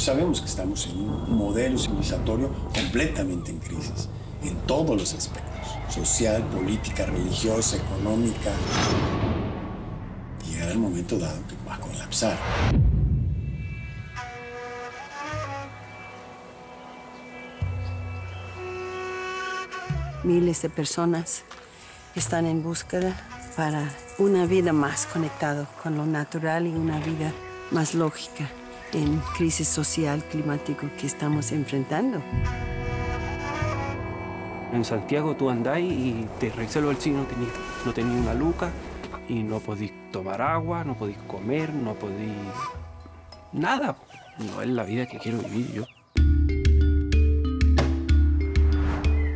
Sabemos que estamos en un modelo civilizatorio completamente en crisis, en todos los aspectos, social, política, religiosa, económica. Llegará el momento dado que va a colapsar. Miles de personas están en búsqueda para una vida más conectada con lo natural y una vida más lógica en crisis social climático que estamos enfrentando. En Santiago tú andáis y te revisa el bolsillo, no tenéis no tenés una luca y no podéis tomar agua, no podéis comer, no podéis... nada. No es la vida que quiero vivir yo.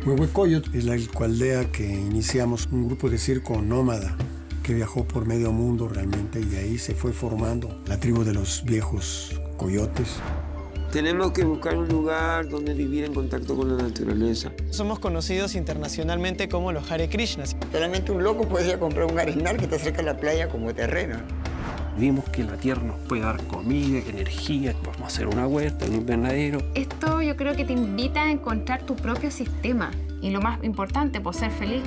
Huehuecoyot es la aldea que iniciamos un grupo de circo nómada que viajó por medio mundo realmente y de ahí se fue formando la tribu de los viejos coyotes. Tenemos que buscar un lugar donde vivir en contacto con la naturaleza. Somos conocidos internacionalmente como los Hare Krishnas. Solamente un loco podría comprar un arenal que te acerca a la playa como terreno. Vimos que la tierra nos puede dar comida, energía, podemos hacer una huerta, un invernadero. Esto yo creo que te invita a encontrar tu propio sistema y lo más importante, pues ser feliz.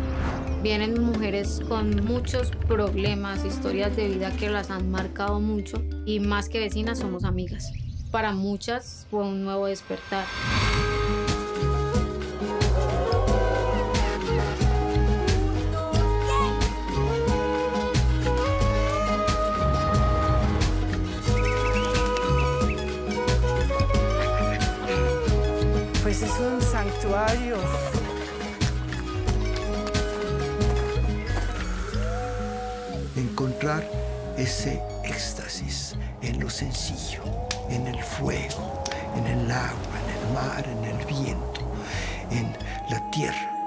Vienen mujeres con muchos problemas, historias de vida que las han marcado mucho y más que vecinas somos amigas. Para muchas fue un nuevo despertar. Pues es un santuario. Ese éxtasis en lo sencillo, en el fuego, en el agua, en el mar, en el viento, en la tierra.